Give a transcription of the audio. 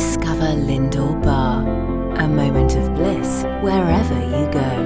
Discover Lindor Bar, a moment of bliss wherever you go.